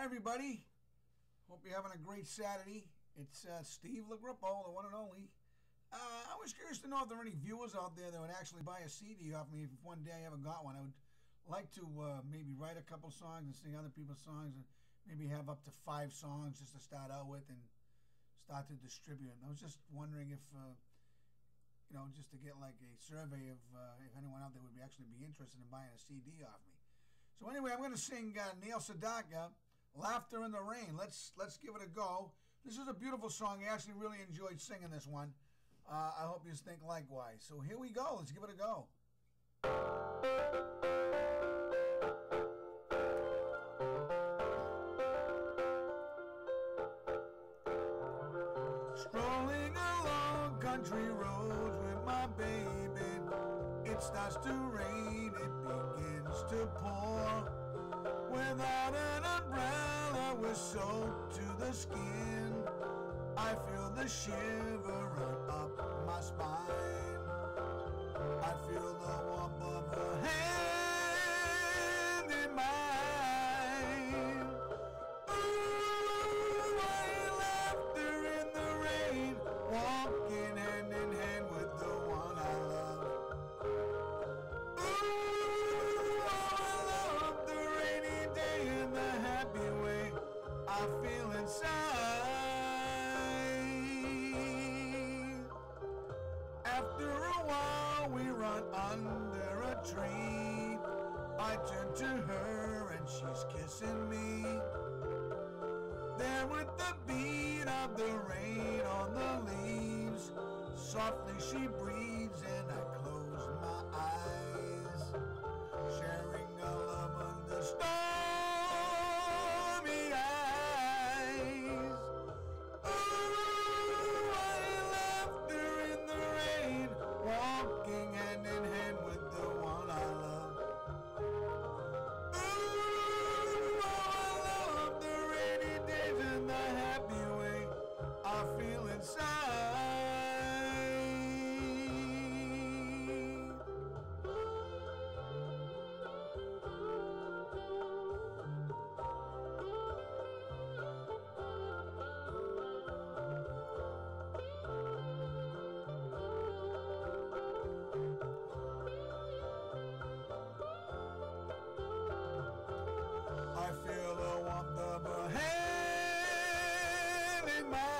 Hi, everybody. Hope you're having a great Saturday. It's uh, Steve Logrippo, the one and only. Uh, I was curious to know if there are any viewers out there that would actually buy a CD off me if one day I ever got one. I would like to uh, maybe write a couple songs and sing other people's songs and maybe have up to five songs just to start out with and start to distribute. And I was just wondering if, uh, you know, just to get like a survey of uh, if anyone out there would be actually be interested in buying a CD off me. So anyway, I'm going to sing uh, Neil Sedaka, "Laughter in the Rain." Let's let's give it a go. This is a beautiful song. I actually really enjoyed singing this one. Uh, I hope you think likewise. So here we go. Let's give it a go. Strolling along country roads with my baby. It starts to rain, it begins to pour. Without an umbrella, we're soaked to the skin. I feel the shiver run up my spine. While, we run under a tree. I turn to her and she's kissing me. There with the beat of the rain on the leaves, softly she breathes hand in mine.